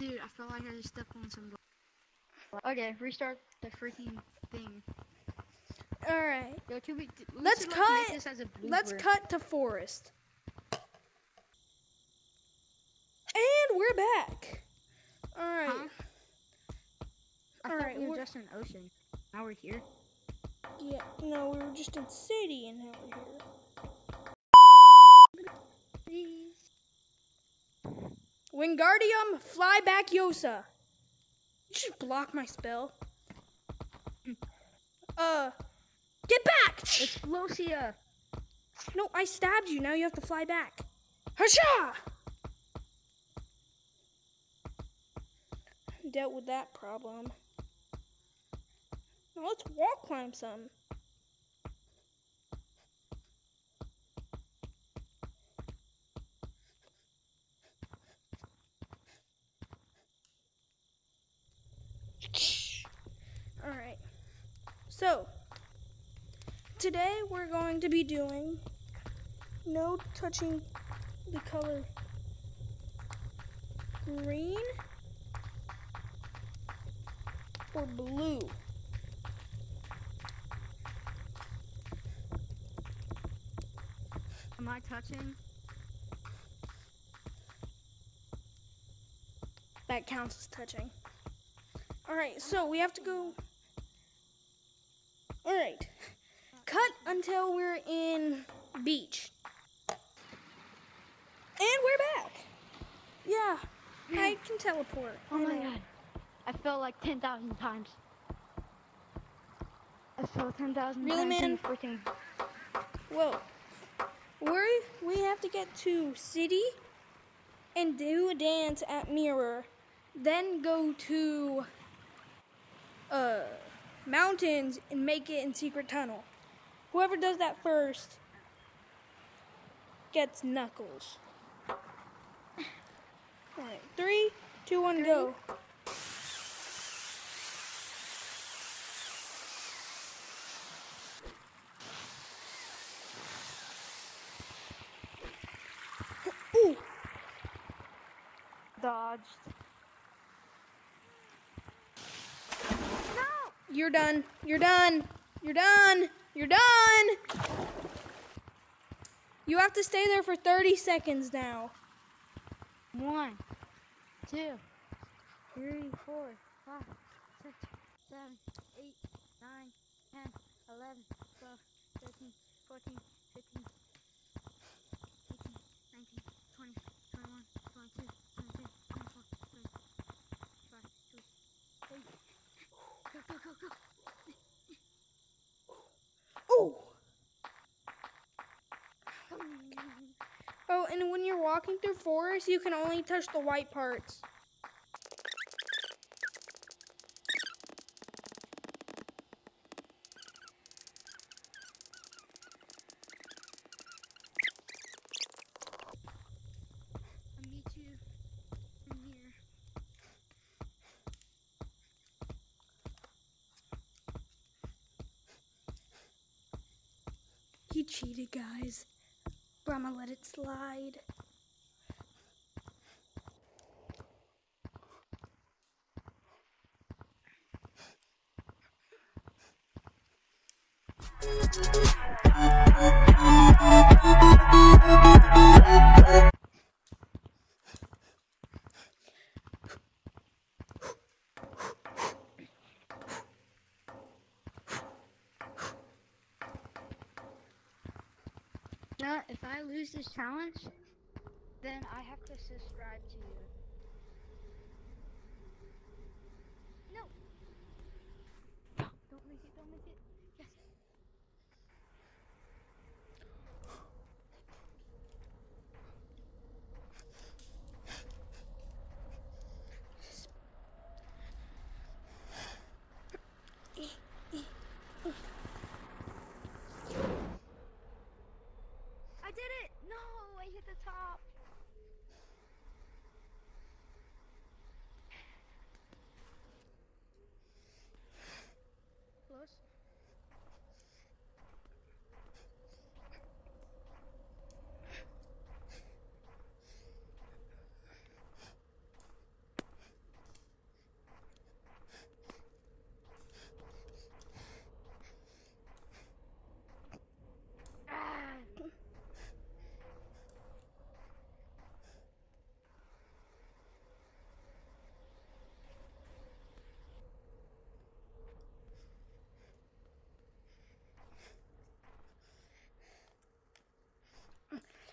Dude, I felt like I just stepped on some. Okay, restart the freaking thing. All right. Yo, can we, we Let's should, like, make cut- this as a Let's cut to forest. And we're back. All right. Huh? I All right. we were we're- just in ocean. Now we're here. Yeah. No, we were just in city, and now we're here. Wingardium Flyback-Yosa. You should block my spell. Uh, get back! Explosia! No, I stabbed you. Now you have to fly back. Hasha! Dealt with that problem. Now let's wall climb some. Alright. So, today we're going to be doing no touching the color green or blue. Am I touching? That counts as touching. Alright, so we have to go. Alright. Cut until we're in beach. And we're back. Yeah, I can teleport. Oh my know. god. I felt like 10,000 times. I felt 10,000 Really, times man? freaking. Whoa. We we have to get to city and do a dance at mirror, then go to uh mountains and make it in secret tunnel. Whoever does that first gets knuckles. Alright, three, two, one, go. Ooh. Dodged. You're done. You're done. You're done. You're done. You have to stay there for 30 seconds now. One, two, three, four, five, six, seven, eight, nine, ten, eleven, twelve, thirteen, fourteen, and when you're walking through forests, you can only touch the white parts. He cheated, guys. I'm gonna let it slide. Now, if I lose this challenge, then I have to subscribe to you. No. Don't make it. Don't make it. Yes. I did it! No, I hit the top. Close.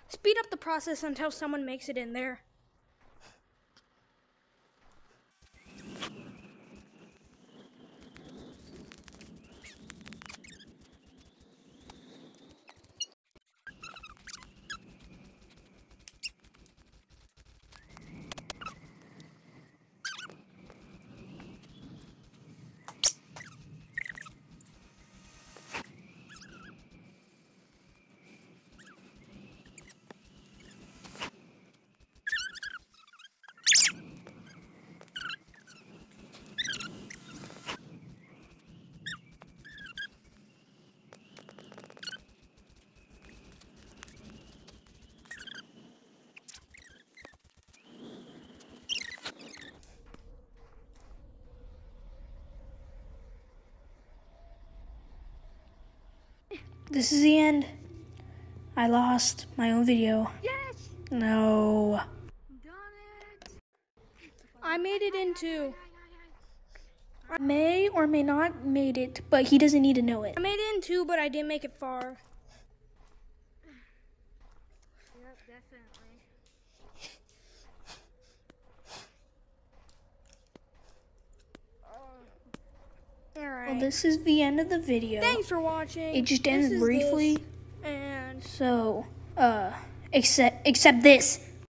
Speed up the process until someone makes it in there. This is the end. I lost my own video. Yes! No. I made it into. May or may not made it, but he doesn't need to know it. I made it in two, but I didn't make it far. This is the end of the video. Thanks for watching. It just ends briefly. this, and So, uh, except except this.